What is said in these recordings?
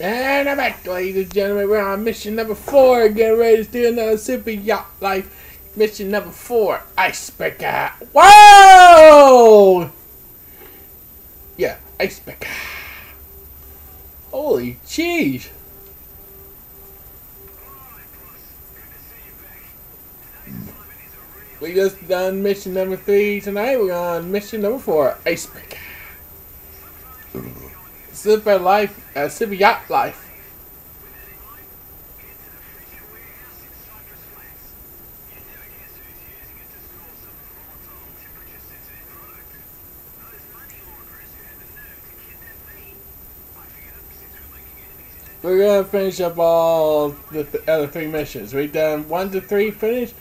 And I'm back, ladies and gentlemen. We're on mission number four. Getting ready to do another Super Yacht Life. Mission number four, Icebreaker. Whoa! Yeah, Icebreaker. Holy cheese. We just done mission number three tonight. We're on mission number four, Icebreaker. Super life, uh, super yacht life. We're gonna finish up all the th other three missions. We've done one to three finish.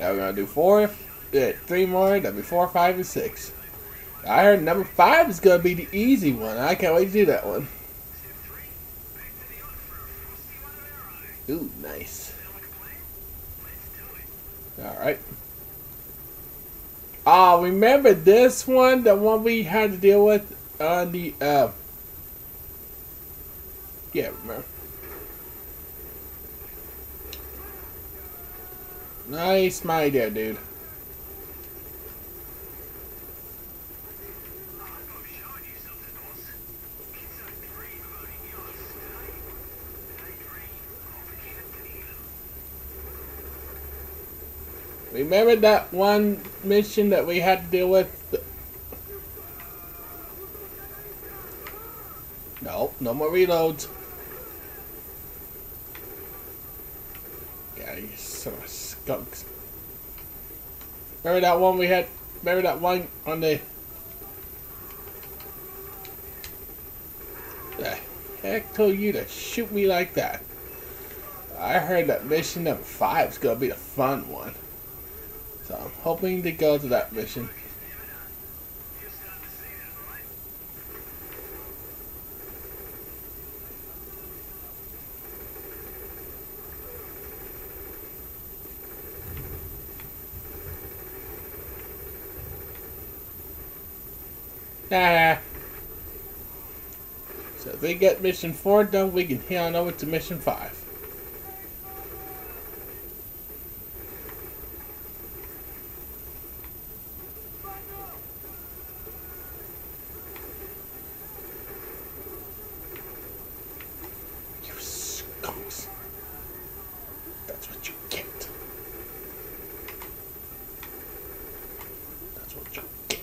Now we're gonna do four, yeah, three more. That'll be four, five, and six. I heard number five is gonna be the easy one. I can't wait to do that one. Ooh, nice. Alright. Oh, remember this one? The one we had to deal with on the, uh... Yeah, remember. Nice, my dear dude. Remember that one mission that we had to deal with? No, no more reloads. God, you son of skunks. Remember that one we had? Remember that one on the... The heck told you to shoot me like that? I heard that mission number five is gonna be the fun one. So I'm hoping to go to that mission. So if we get mission 4 done, we can head on over to mission 5. You skunks. That's what you get. That's what you get.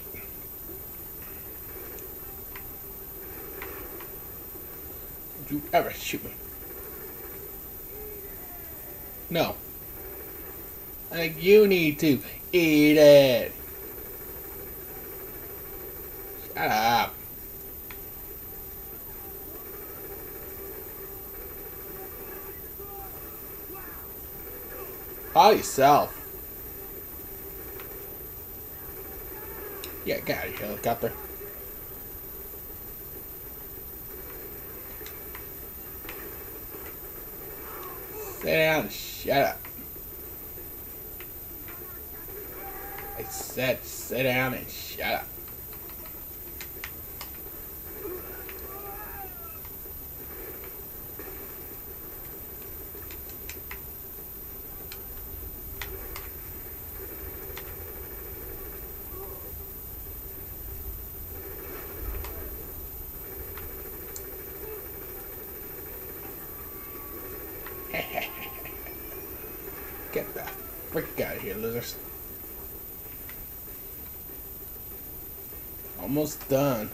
Don't ever shoot me. No. Think you need to eat it. Shut up. By yourself. Yeah, get out of here, helicopter. Sit down and shut up. I said sit down and shut up. Get the frick out of here, losers. Almost done.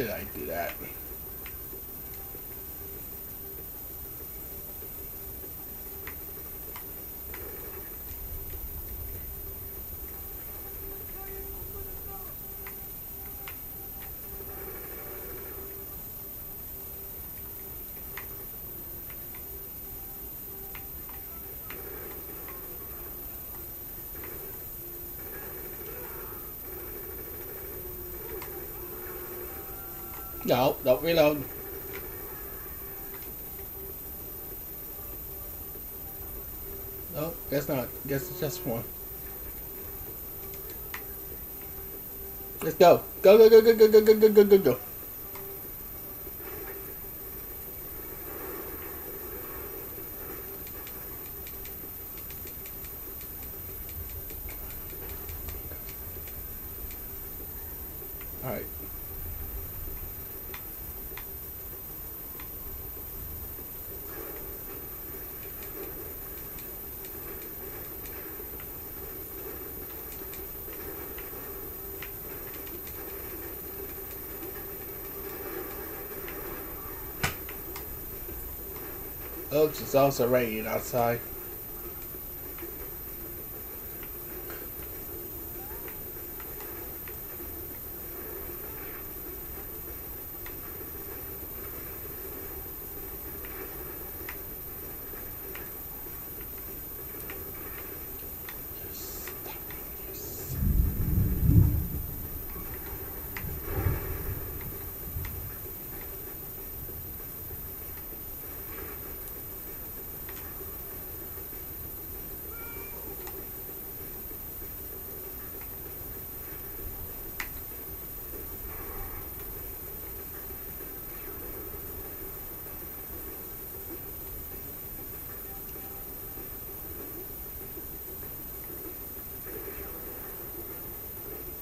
Did I do that? No, don't reload. No, guess not. Guess it's just one. Let's go. Go, go, go, go, go, go, go, go, go, go, go. Alright. It's also raining outside.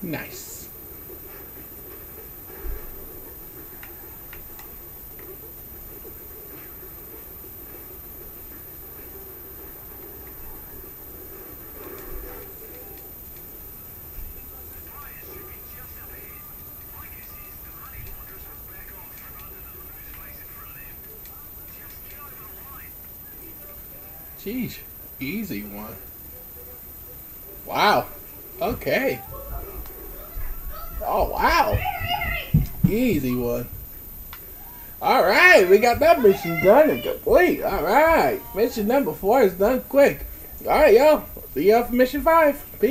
Nice. Jeez, easy one. Wow. Okay. Oh, wow. Easy one. Alright, we got that mission done and complete. Alright. Mission number four is done quick. Alright, y'all. See y'all for mission five. Peace.